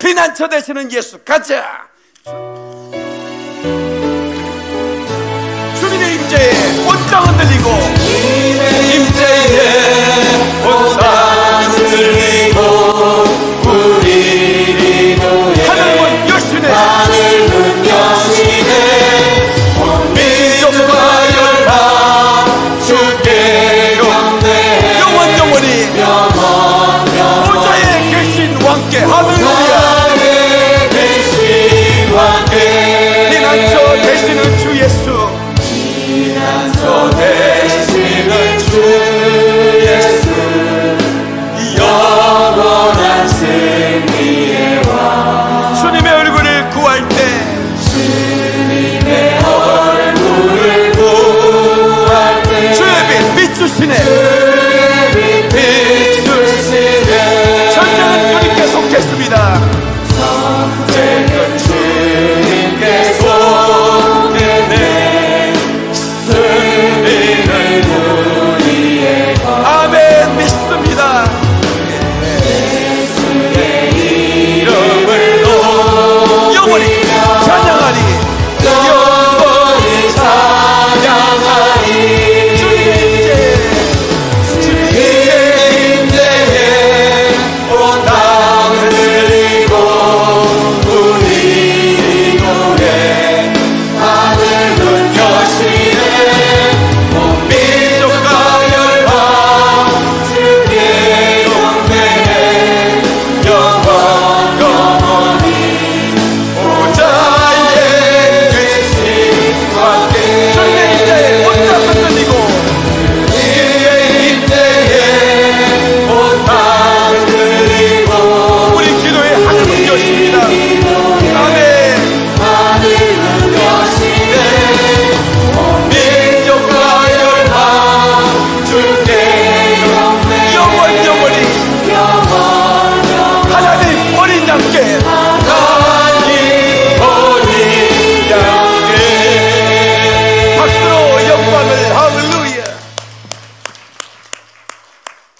피난처 되시는 예수 가자! 주님의 임재에 온장 흔들리고 대신 주